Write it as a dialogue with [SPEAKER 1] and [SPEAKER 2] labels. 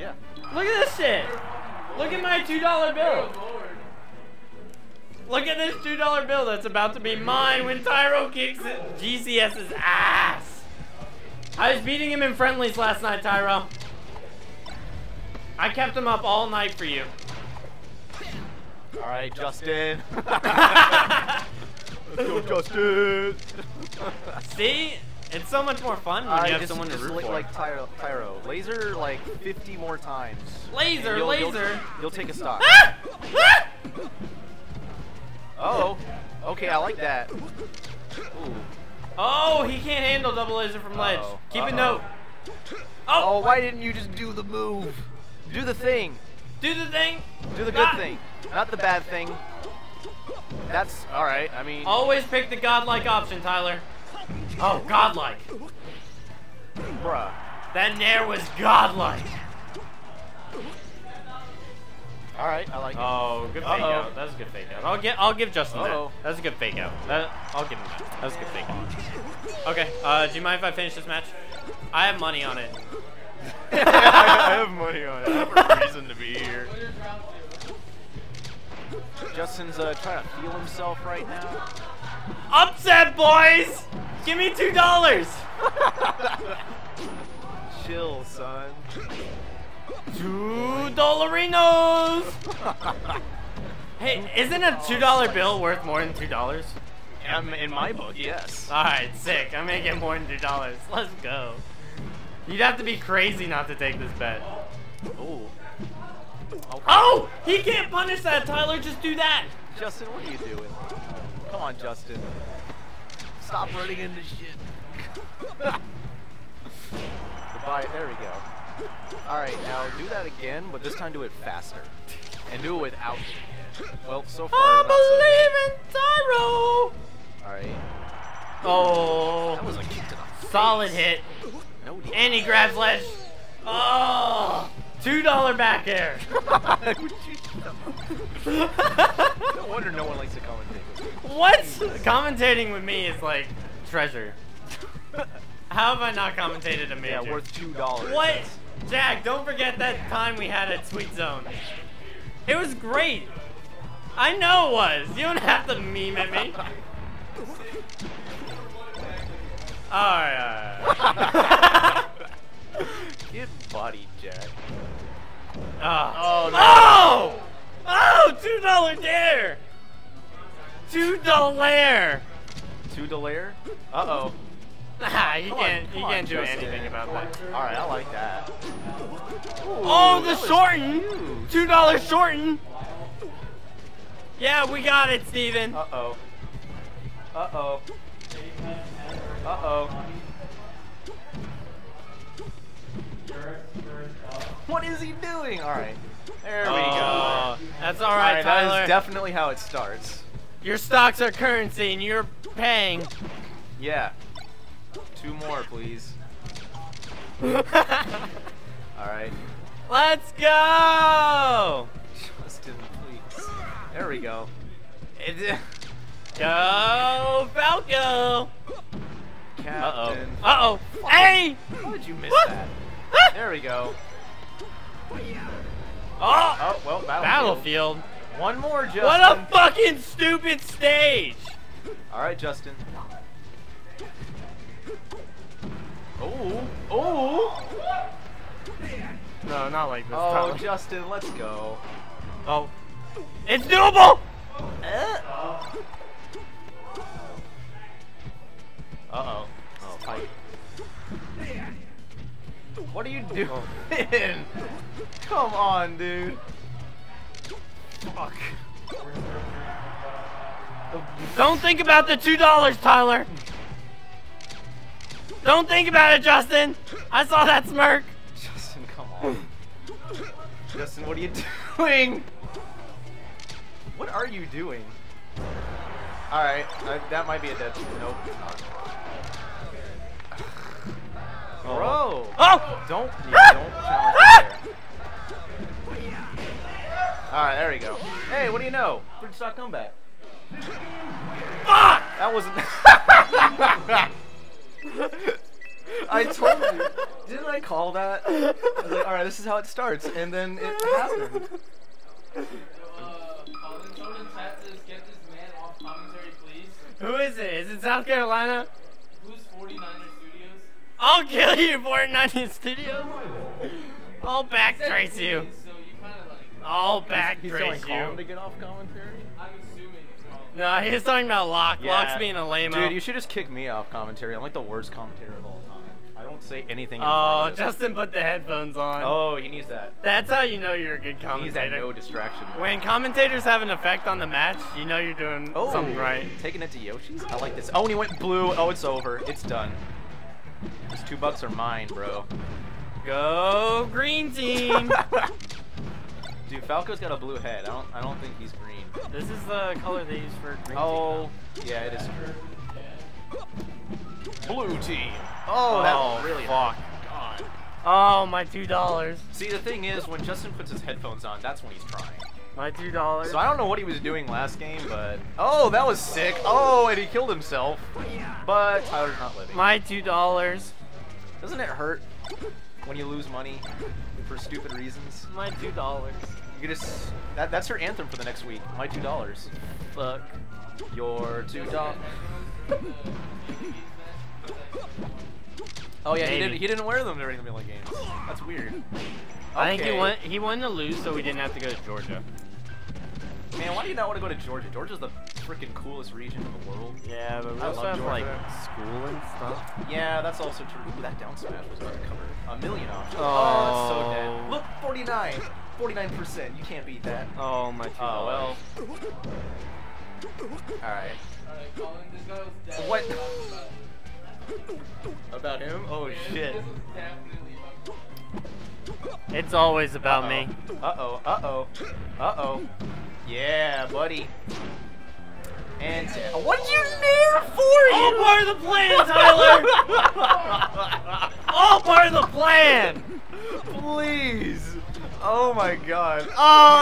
[SPEAKER 1] Yeah.
[SPEAKER 2] Look at this shit. Look at my $2 bill. Look at this $2 bill that's about to be mine when Tyro kicks. GCS's ass. I was beating him in friendlies last night, Tyro. I kept him up all night for you.
[SPEAKER 1] All right, Justin. Let's go, Justin.
[SPEAKER 2] See? It's so much more fun when
[SPEAKER 1] I
[SPEAKER 2] you have
[SPEAKER 1] just,
[SPEAKER 2] someone to
[SPEAKER 1] just
[SPEAKER 2] root
[SPEAKER 1] like,
[SPEAKER 2] for.
[SPEAKER 1] like Tyro, Tyro. Laser like 50 more times.
[SPEAKER 2] Laser,
[SPEAKER 1] you'll- you'll-
[SPEAKER 2] laser.
[SPEAKER 1] You'll, take a stock.
[SPEAKER 2] Ah! Ah!
[SPEAKER 1] oh. Okay, I like that. Ooh.
[SPEAKER 2] Oh, he can't handle double laser from ledge.
[SPEAKER 1] Uh-oh.
[SPEAKER 2] Keep a
[SPEAKER 1] Uh-oh.
[SPEAKER 2] note.
[SPEAKER 1] Oh,
[SPEAKER 2] Oh,
[SPEAKER 1] why didn't you just do the move? Do the thing.
[SPEAKER 2] do the thing.
[SPEAKER 1] Do the good
[SPEAKER 2] Ah!
[SPEAKER 1] thing. Not the bad thing. That's alright. I mean,
[SPEAKER 2] Always pick the godlike option, Tyler. Oh, godlike.
[SPEAKER 1] bruh.
[SPEAKER 2] That nair was godlike.
[SPEAKER 1] Alright, I like it.
[SPEAKER 2] Oh, good fake
[SPEAKER 1] Uh-oh.
[SPEAKER 2] out. That was a good fake out. I'll get. I'll give Justin
[SPEAKER 1] Uh-oh.
[SPEAKER 2] that. That's a good fake out. That, I'll give him that. That was a good fake out. Okay. Uh, do you mind if I finish this match? I have money on it.
[SPEAKER 1] I have money on it. I have a reason to be here. Justin's uh, trying to feel himself right now.
[SPEAKER 2] Upset, boys! Give me two dollars.
[SPEAKER 1] Chill, son.
[SPEAKER 2] Two dollarinos. Hey, isn't a two dollar bill worth more than two dollars?
[SPEAKER 1] Um, in my book, yes.
[SPEAKER 2] All right, sick. I'm gonna get more than two dollars. Let's go. You'd have to be crazy not to take this bet.
[SPEAKER 1] Ooh. Okay.
[SPEAKER 2] Oh! He can't punish that, Tyler. Just do that.
[SPEAKER 1] Justin, what are you doing? Come on, Justin. Stop running into shit. Goodbye. There we go. Alright, now do that again, but this time do it faster. And do it without. Well, so far.
[SPEAKER 2] I believe in Tyro.
[SPEAKER 1] Alright.
[SPEAKER 2] Oh,
[SPEAKER 1] That was a kick to the
[SPEAKER 2] solid
[SPEAKER 1] face.
[SPEAKER 2] hit.
[SPEAKER 1] No,
[SPEAKER 2] And he grabs ledge. Oh, two dollar back air.
[SPEAKER 1] no wonder no one likes to commentate with me.
[SPEAKER 2] what? Commentating with me is like treasure. How have I not commentated a major?
[SPEAKER 1] Yeah, worth two dollars.
[SPEAKER 2] What? Jack, don't forget that time we had at Sweet Zone. It was great. I know it was. You don't have to meme at me. Alright, alright.
[SPEAKER 1] Get body, Jack.
[SPEAKER 2] Oh.
[SPEAKER 1] Oh, no.
[SPEAKER 2] Oh! Oh! Two dollar dair! Two dollar!
[SPEAKER 1] Two Delaire? Uh oh.
[SPEAKER 2] Ah, you
[SPEAKER 1] Come
[SPEAKER 2] can't,
[SPEAKER 1] come
[SPEAKER 2] you can't do
[SPEAKER 1] Justin.
[SPEAKER 2] anything about that.
[SPEAKER 1] Alright, I like that.
[SPEAKER 2] Oh, the
[SPEAKER 1] that
[SPEAKER 2] shorten!
[SPEAKER 1] huge.
[SPEAKER 2] Two dollar shorten! Yeah, we got it, Steven.
[SPEAKER 1] Uh oh. Uh What is he doing? Alright. There we
[SPEAKER 2] Oh,
[SPEAKER 1] go.
[SPEAKER 2] Uh, that's alright,
[SPEAKER 1] Alright,
[SPEAKER 2] Tyler.
[SPEAKER 1] that is definitely how it starts.
[SPEAKER 2] Your stocks are currency and you're paying.
[SPEAKER 1] Yeah. Two more, please.
[SPEAKER 2] All
[SPEAKER 1] right.
[SPEAKER 2] Let's go!
[SPEAKER 1] Justin, please. There we go. It,
[SPEAKER 2] Go, Falco! Uh-oh. Uh-oh. Hey!
[SPEAKER 1] How did you miss
[SPEAKER 2] What?
[SPEAKER 1] that? There we go.
[SPEAKER 2] Oh!
[SPEAKER 1] Oh, well, battlefield.
[SPEAKER 2] Battlefield.
[SPEAKER 1] One more, Justin.
[SPEAKER 2] What a fucking stupid stage!
[SPEAKER 1] Alright, Justin. Oh, oh,
[SPEAKER 2] No, not like this.
[SPEAKER 1] oh,
[SPEAKER 2] Tyler.
[SPEAKER 1] Justin, let's go.
[SPEAKER 2] oh. It's doable!
[SPEAKER 1] Uh-oh. Oh, fight. What are you doing? Come on, dude. Fuck.
[SPEAKER 2] Don't think about the two dollars, Tyler. Don't think about it, Justin. I saw that smirk.
[SPEAKER 1] Justin, come on. Justin, what are you doing? What are you doing? Alright, uh, that might be a dead Nope, not. Bro!
[SPEAKER 2] Oh!
[SPEAKER 1] Don't, yeah, don't challenge me there. Alright, there we go. Hey, what do you know? Bridge stock comeback.
[SPEAKER 2] Fuck!
[SPEAKER 1] That wasn't. I told you. Didn't I call that? I was like, all right, this is how it starts, and then it happened.
[SPEAKER 3] Uh, Colin, someone in chat says, get this man off commentary, please.
[SPEAKER 2] Who is it? Is it South Carolina?
[SPEAKER 3] Who's 49er Studios?
[SPEAKER 2] I'll kill you, Fortnite Studios. I'll backtrace you.
[SPEAKER 3] So you kind of like,
[SPEAKER 2] I'll backtrace you.
[SPEAKER 1] to get off commentary.
[SPEAKER 3] I'm assuming it's
[SPEAKER 2] No, he was talking about Locke. Locke's being a lame
[SPEAKER 1] Dude, you should just kick me off commentary. I'm like the worst commentator of all time. I don't say anything.
[SPEAKER 2] Oh. Justin put the headphones on.
[SPEAKER 1] Oh, he needs that.
[SPEAKER 2] That's how you know you're a good
[SPEAKER 1] He needs that
[SPEAKER 2] commentator.
[SPEAKER 1] no distraction.
[SPEAKER 2] When commentators have an effect on the match, you know you're doing
[SPEAKER 1] Oh,
[SPEAKER 2] something right.
[SPEAKER 1] Taking it to Yoshi's. I like this. Oh, and he went blue. Oh, it's over. It's done. These two bucks are mine, bro.
[SPEAKER 2] Go green team.
[SPEAKER 1] Dude, Falco's got a blue head. I don't. I don't think he's green.
[SPEAKER 2] this is the color they use for green
[SPEAKER 1] Oh, yeah, it is true. Blue team. Oh,
[SPEAKER 2] Oh,
[SPEAKER 1] that really
[SPEAKER 2] fuck.
[SPEAKER 1] God.
[SPEAKER 2] Oh, my two dollars.
[SPEAKER 1] See, the thing is, when Justin puts his headphones on, that's when he's trying.
[SPEAKER 2] My two dollars.
[SPEAKER 1] So I don't know what he was doing last game, but oh, that was sick. Oh, and he killed himself. But Tyler's not living.
[SPEAKER 2] My two dollars.
[SPEAKER 1] Doesn't it hurt when you lose money for stupid reasons?
[SPEAKER 2] My two dollars.
[SPEAKER 1] You just that that's her anthem for the next week. My two dollars.
[SPEAKER 2] Fuck.
[SPEAKER 1] Your two dollars. Oh yeah, he didn't he didn't wear them during the Milan games. That's weird.
[SPEAKER 2] I think he
[SPEAKER 1] Okay.
[SPEAKER 2] won. He wanted to lose, so we didn't have to go to Georgia.
[SPEAKER 1] Man, why do you not want to go to Georgia? Georgia's the freaking coolest region in the world.
[SPEAKER 2] Yeah, but we
[SPEAKER 1] I
[SPEAKER 2] also
[SPEAKER 1] love
[SPEAKER 2] have like
[SPEAKER 1] Georgia.
[SPEAKER 2] school and stuff.
[SPEAKER 1] Yeah, that's also true. Ooh, that down smash was already covered. A million options.
[SPEAKER 2] Oh.
[SPEAKER 1] oh it's so dead. Look, 49. 49%. You can't beat that.
[SPEAKER 2] Oh, my two
[SPEAKER 1] Oh,
[SPEAKER 2] dollars.
[SPEAKER 1] well. Alright.
[SPEAKER 3] Alright, Colin, this guy was dead.
[SPEAKER 1] What?
[SPEAKER 3] About,
[SPEAKER 1] About him? Oh, shit.
[SPEAKER 3] this was definitely about
[SPEAKER 2] It's always about me.
[SPEAKER 1] Uh-oh. Uh-oh. Uh-oh. Yeah, buddy. And uh, what'd you nair for?
[SPEAKER 2] All part of the plan, Tyler. All part of the plan.
[SPEAKER 1] Please. Oh my god. Oh,